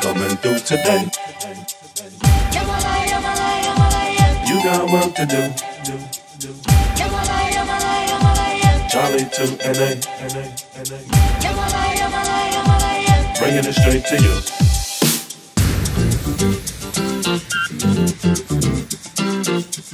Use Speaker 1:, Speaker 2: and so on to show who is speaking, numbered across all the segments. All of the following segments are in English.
Speaker 1: Coming through today. You got work to do. Charlie to NA. Bringing it straight to you.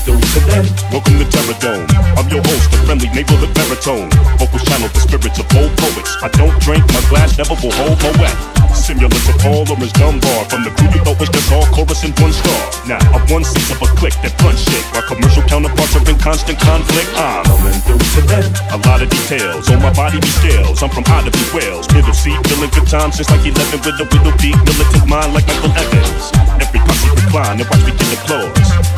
Speaker 1: Through today.
Speaker 2: Welcome to Terror Dome. I'm your host, the friendly neighborhood baritone. Vocals channel the spirits of old poets. I don't drink, my glass never will hold my wet. Simulants of Paul Laurence Dunbar. From the crew you thought was just all chorus and one star. Now, I'm one sixth of a click that punch shit. While commercial counterparts are in constant conflict. I'm
Speaker 1: Coming through today.
Speaker 2: a lot of details. On my body be scales. I'm from Ottawa, Wales. Middle seat, feeling good time since like 11 with a widow peak. Militant mind like Michael Evans. Every posse recline and watch me get applause.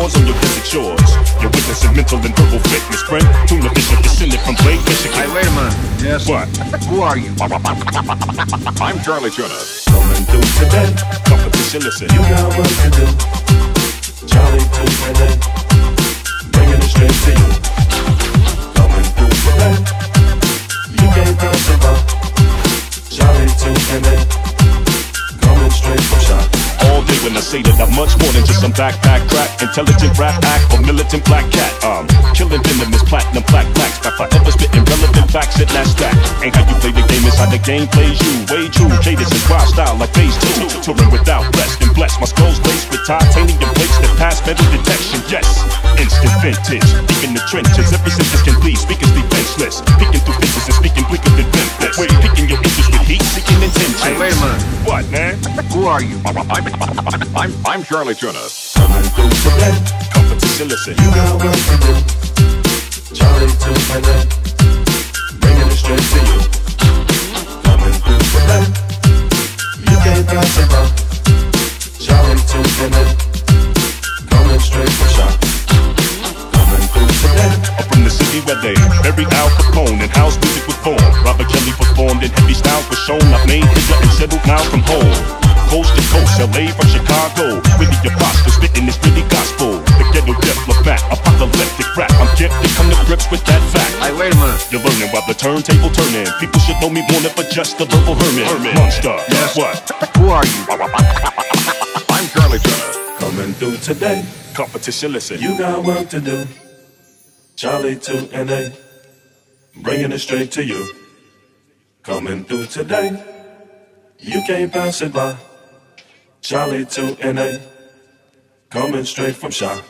Speaker 2: Pouring on your desert shores. You're witnessing mental and verbal fitness, friend. Tuna Bishop descended from Blake, Michigan.
Speaker 3: Hey, wait a minute. Yes.
Speaker 2: What?
Speaker 3: Who are you?
Speaker 4: I'm Charlie Tuna.
Speaker 1: Coming through today.
Speaker 2: Competition, listen.
Speaker 1: You got work to do. Charlie to NA. Bringing it straight to you. Coming through today. You can't pass it by. Charlie to NA.
Speaker 2: All day when I say that I'm much more than just some backpack crack, intelligent rap act, or militant black cat. Um, killing venomous platinum black blacks by forever spitting relevant facts at stack. Ain't how you play the game, it's how the game plays you. Way true, cadence is wild style like phase two. Touring without rest and blessed. My skull's laced with titanium every sentence can please. Speakers defenseless. Peeking through fences and speaking quicker than Memphis. Wait, picking your interest with heat, seeking intentions.
Speaker 3: Hey, wait a minute.
Speaker 2: What, man?
Speaker 3: Who are you?
Speaker 4: I'm, I'm, I'm Charlie Tuna.
Speaker 1: Today.
Speaker 2: Competition, listen.
Speaker 1: You got work to do. Charlie to NA. Bringing it straight to you. Coming through today. You can't pass it by. Charlie to NA. Coming straight from shop. Through
Speaker 2: from the city where they bury Al Capone and house music was born. Robert Kelly performed and heavy styles was shown. I've made his and settled now from home. Coast to coast, LA from Chicago. With the apostle spitting this really gospel. The ghetto death, fat, apocalyptic rap. I'm gifted, come to grips with that fact.
Speaker 3: Hey, wait a minute.
Speaker 2: You're learning while the turntable turning. People should know me more than for just a verbal hermit. Monster,
Speaker 3: Yes.
Speaker 2: what?
Speaker 3: Who are you?
Speaker 4: I'm Charlie Tuna.
Speaker 1: Coming through today.
Speaker 2: Competition, listen.
Speaker 1: You got work to do. Charlie Tuna. Bringing it straight to you. Coming through today. You can't pass it by. Charlie Tuna. Coming straight from shop.